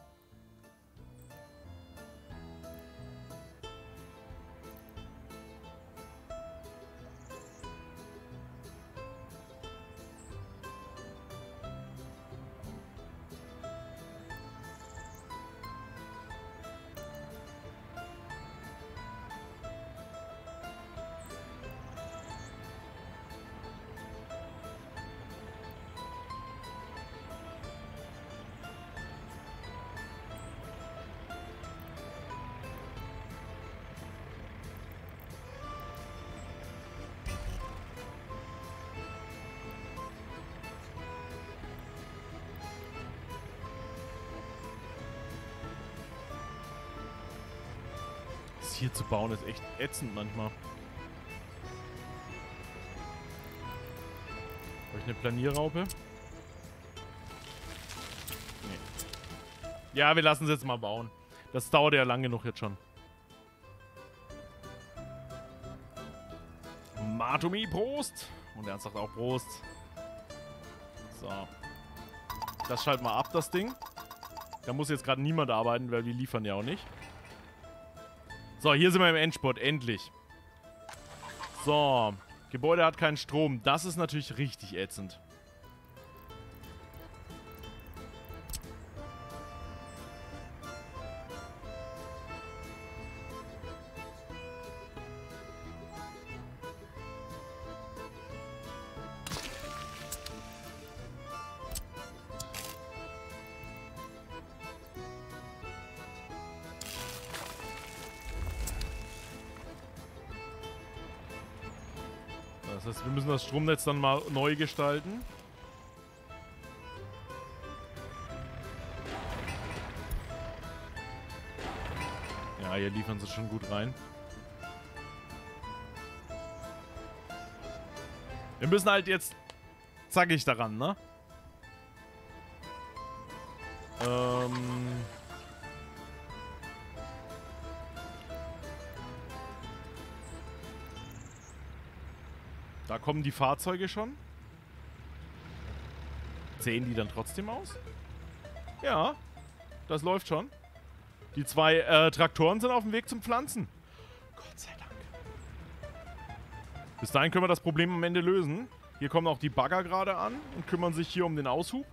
Hier zu bauen ist echt ätzend manchmal. Habe ich eine Planierraupe? Nee. Ja, wir lassen es jetzt mal bauen. Das dauert ja lang genug jetzt schon. Matomi, Prost! Und Ernst sagt auch Prost. So. Das schalten wir ab, das Ding. Da muss jetzt gerade niemand arbeiten, weil wir liefern ja auch nicht. So, hier sind wir im Endspurt. Endlich. So. Gebäude hat keinen Strom. Das ist natürlich richtig ätzend. Stromnetz dann mal neu gestalten. Ja, hier liefern sie schon gut rein. Wir müssen halt jetzt zackig daran, ne? Ähm... kommen die Fahrzeuge schon. Sehen die dann trotzdem aus? Ja, das läuft schon. Die zwei äh, Traktoren sind auf dem Weg zum Pflanzen. Gott sei Dank. Bis dahin können wir das Problem am Ende lösen. Hier kommen auch die Bagger gerade an und kümmern sich hier um den Aushub.